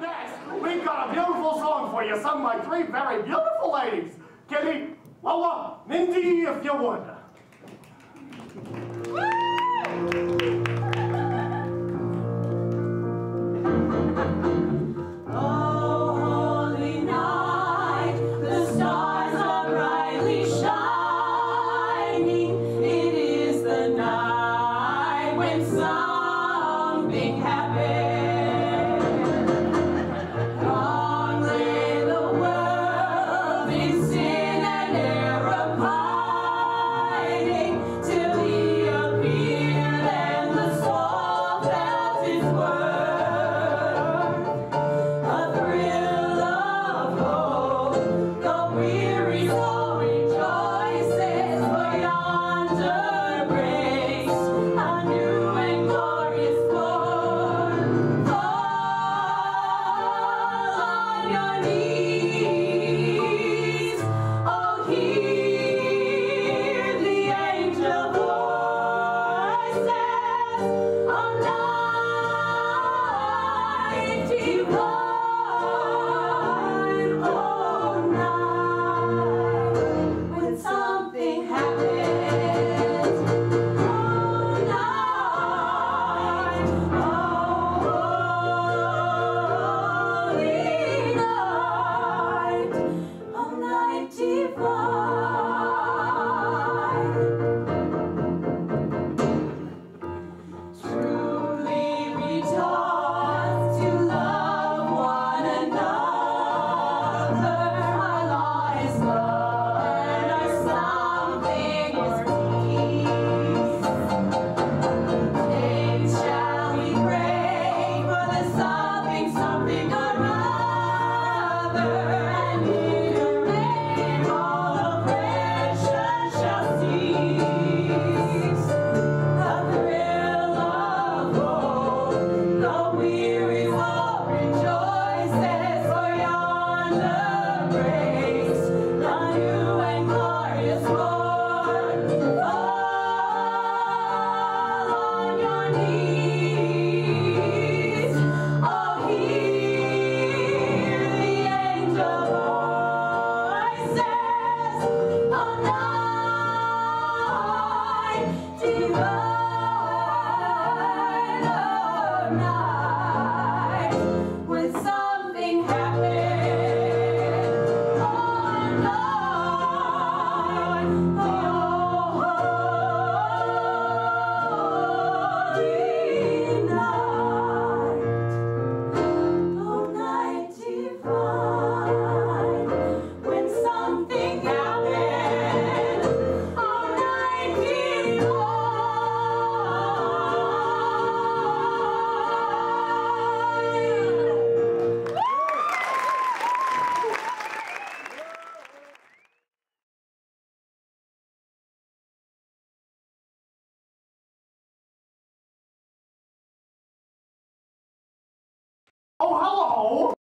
Next, we've got a beautiful song for you, sung by three very beautiful ladies. Kitty, Lola, Mindy, if you would. before. 哦，好好。